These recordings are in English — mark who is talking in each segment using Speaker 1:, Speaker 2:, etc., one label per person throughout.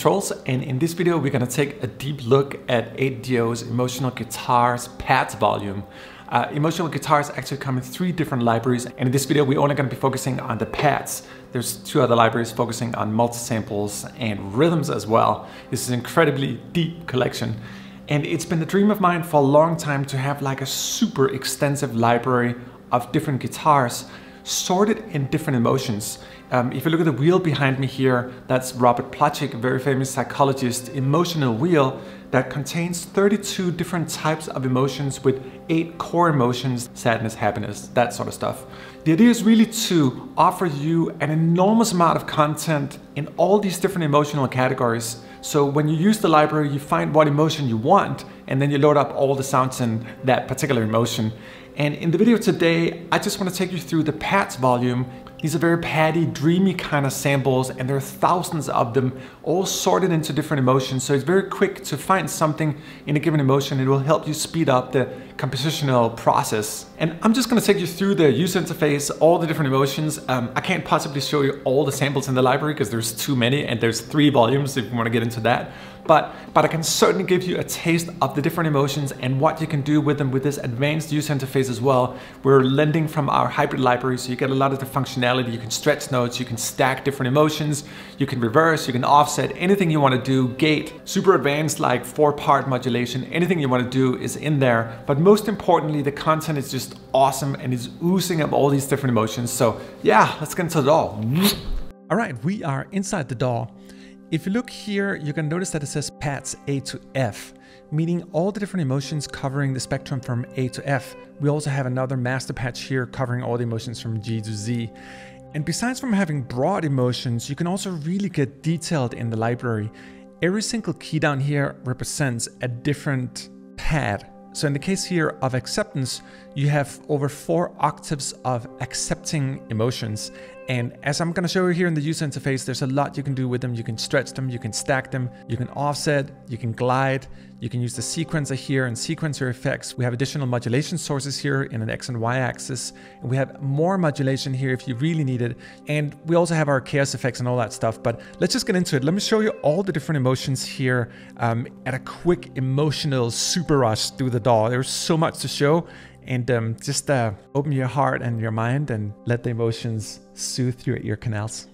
Speaker 1: Troels, and in this video we're gonna take a deep look at 8Dio's Emotional Guitars pads volume. Uh, emotional guitars actually come in three different libraries, and in this video we're only gonna be focusing on the pads. There's two other libraries focusing on multi-samples and rhythms as well. This is an incredibly deep collection. And it's been a dream of mine for a long time to have like a super extensive library of different guitars sorted in different emotions. Um, if you look at the wheel behind me here, that's Robert Plutchik, a very famous psychologist, emotional wheel that contains 32 different types of emotions with eight core emotions, sadness, happiness, that sort of stuff. The idea is really to offer you an enormous amount of content in all these different emotional categories. So when you use the library, you find what emotion you want, and then you load up all the sounds in that particular emotion. And in the video today, I just want to take you through the pads volume. These are very paddy, dreamy kind of samples, and there are thousands of them, all sorted into different emotions. So it's very quick to find something in a given emotion. It will help you speed up the compositional process. And I'm just gonna take you through the user interface, all the different emotions. Um, I can't possibly show you all the samples in the library because there's too many and there's three volumes if you wanna get into that. But, but I can certainly give you a taste of the different emotions and what you can do with them with this advanced user interface as well. We're lending from our hybrid library, so you get a lot of the functionality. You can stretch notes, you can stack different emotions, you can reverse, you can offset, anything you wanna do, gate, super advanced like four part modulation, anything you wanna do is in there. But most importantly, the content is just awesome and is oozing up all these different emotions. So yeah, let's get into the DAW. All right, we are inside the DAW. If you look here, you can notice that it says pads A to F, meaning all the different emotions covering the spectrum from A to F. We also have another master patch here covering all the emotions from G to Z. And besides from having broad emotions, you can also really get detailed in the library. Every single key down here represents a different pad so in the case here of acceptance, you have over four octaves of accepting emotions. And as I'm gonna show you here in the user interface, there's a lot you can do with them. You can stretch them, you can stack them, you can offset, you can glide, you can use the sequencer here and sequencer effects. We have additional modulation sources here in an X and Y axis. And we have more modulation here if you really need it. And we also have our chaos effects and all that stuff. But let's just get into it. Let me show you all the different emotions here um, at a quick emotional super rush through the DAW. There's so much to show. And um, just uh, open your heart and your mind and let the emotions soothe through your ear canals.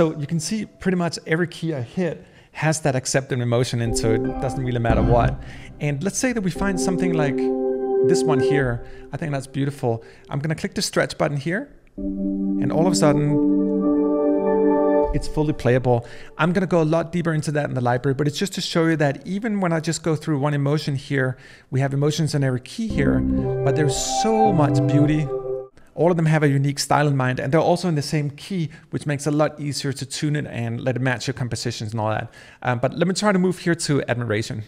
Speaker 1: So you can see pretty much every key I hit has that accepting emotion in, so it doesn't really matter what. And let's say that we find something like this one here. I think that's beautiful. I'm gonna click the stretch button here, and all of a sudden, it's fully playable. I'm gonna go a lot deeper into that in the library, but it's just to show you that even when I just go through one emotion here, we have emotions in every key here, but there's so much beauty all of them have a unique style in mind, and they're also in the same key, which makes it a lot easier to tune it and let it match your compositions and all that. Um, but let me try to move here to admiration.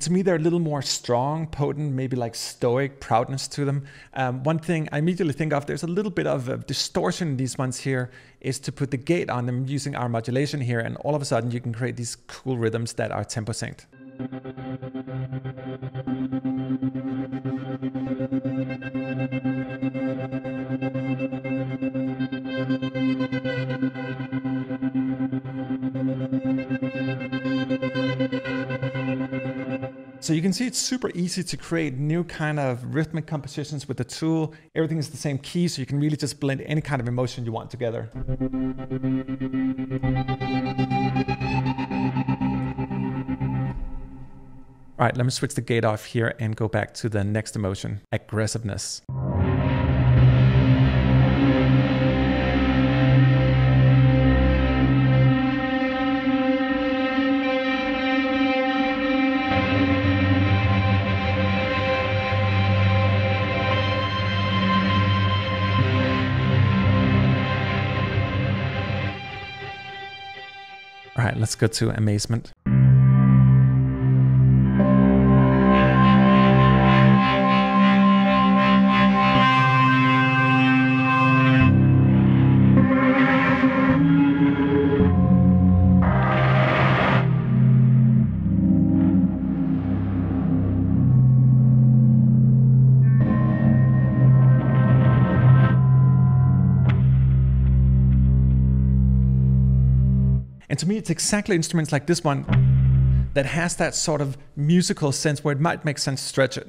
Speaker 1: And to me, they're a little more strong, potent, maybe like stoic proudness to them. Um, one thing I immediately think of, there's a little bit of a distortion in these ones here, is to put the gate on them using our modulation here. And all of a sudden you can create these cool rhythms that are tempo synced. So you can see it's super easy to create new kind of rhythmic compositions with the tool. Everything is the same key, so you can really just blend any kind of emotion you want together. All right, let me switch the gate off here and go back to the next emotion, aggressiveness. Let's go to amazement. It's exactly instruments like this one that has that sort of musical sense where it might make sense to stretch it.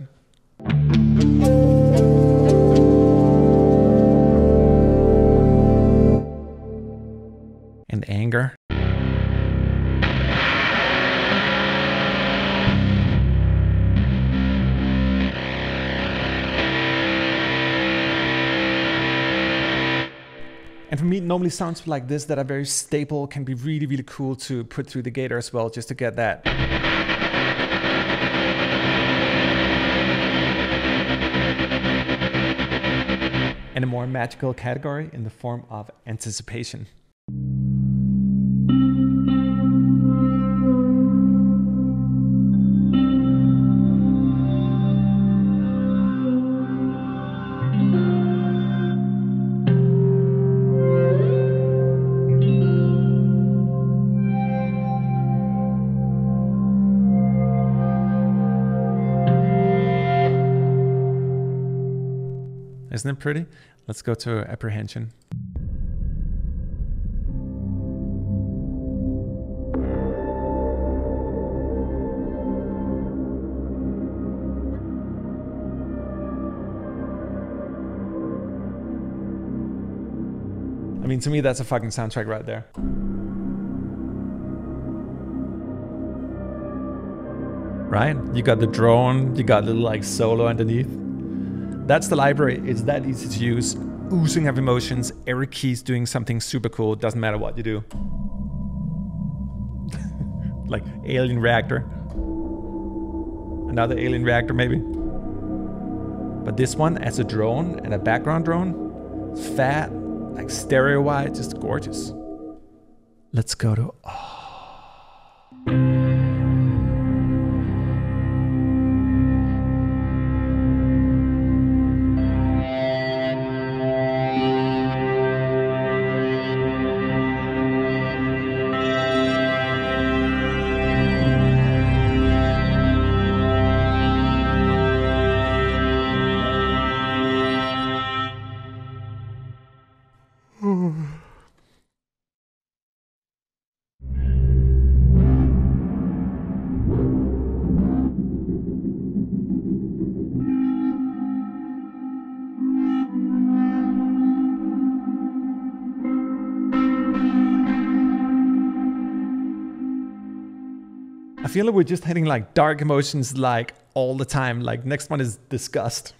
Speaker 1: Normally sounds like this that are very stable, can be really, really cool to put through the gator as well, just to get that. And a more magical category in the form of anticipation. Isn't it pretty? Let's go to apprehension. I mean, to me, that's a fucking soundtrack right there. Right? You got the drone, you got the like solo underneath. That's the library. It's that easy to use. Oozing of emotions. Every key's doing something super cool. Doesn't matter what you do. like alien reactor. Another alien reactor, maybe. But this one, as a drone and a background drone, fat, like stereo wide, just gorgeous. Let's go to. Oh. I feel like we're just hitting like dark emotions like all the time. Like next one is disgust.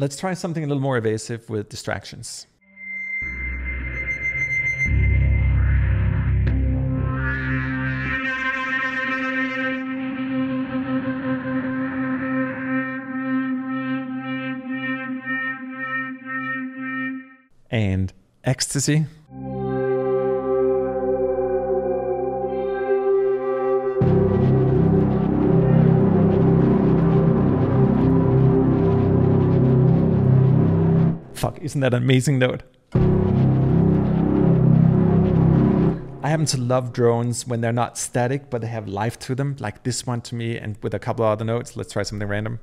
Speaker 1: Let's try something a little more evasive with distractions. and ecstasy. Isn't that an amazing note? I happen to love drones when they're not static, but they have life to them, like this one to me, and with a couple of other notes. Let's try something random.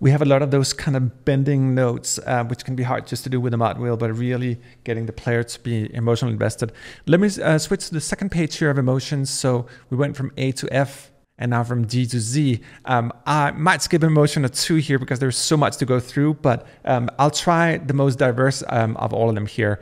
Speaker 1: We have a lot of those kind of bending notes, uh, which can be hard just to do with a mod wheel, but really getting the player to be emotionally invested. Let me uh, switch to the second page here of emotions. So we went from A to F and now from D to Z. Um, I might skip emotion or two here because there's so much to go through, but um, I'll try the most diverse um, of all of them here.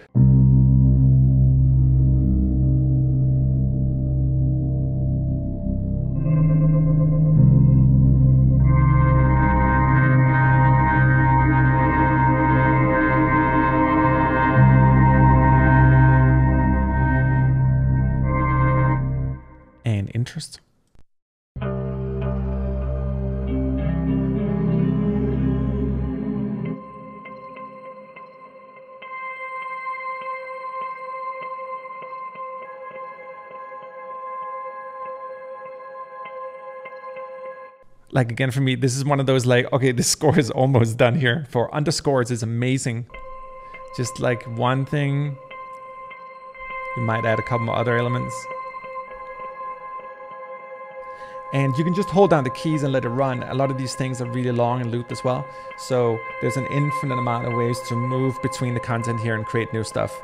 Speaker 1: Like again for me this is one of those like okay this score is almost done here for underscores is amazing just like one thing you might add a couple more other elements and you can just hold down the keys and let it run. A lot of these things are really long and looped as well. So there's an infinite amount of ways to move between the content here and create new stuff.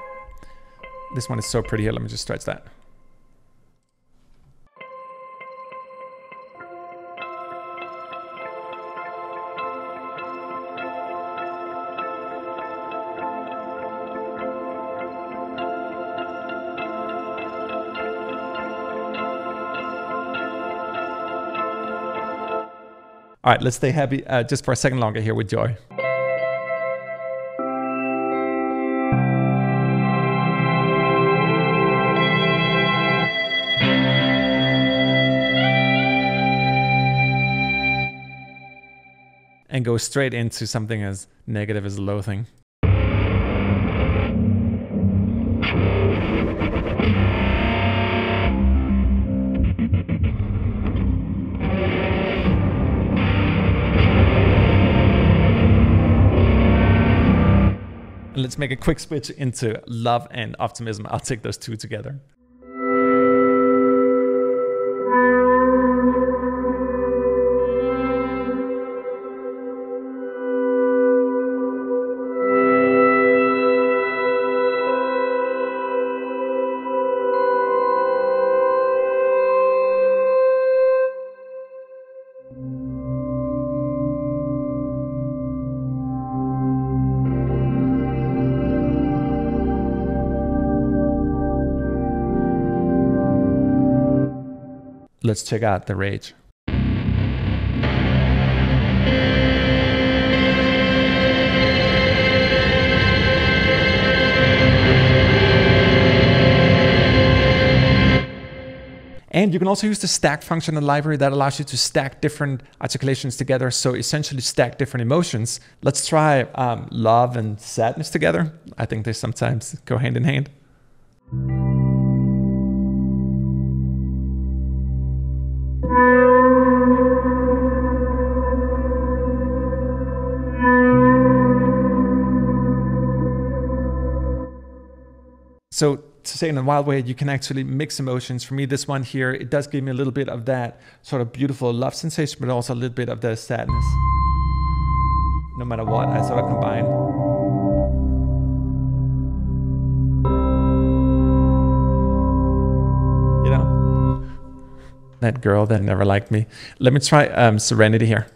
Speaker 1: This one is so pretty here. Let me just stretch that. All right, let's stay happy uh, just for a second longer here with Joy. And go straight into something as negative as loathing. Make a quick switch into love and optimism. I'll take those two together. Let's check out the rage. And you can also use the stack function in the library that allows you to stack different articulations together. So essentially stack different emotions. Let's try um, love and sadness together. I think they sometimes go hand in hand. To say in a wild way, you can actually mix emotions. For me, this one here, it does give me a little bit of that sort of beautiful love sensation, but also a little bit of the sadness. No matter what, I sort of combine. You know, that girl that never liked me. Let me try um, Serenity here.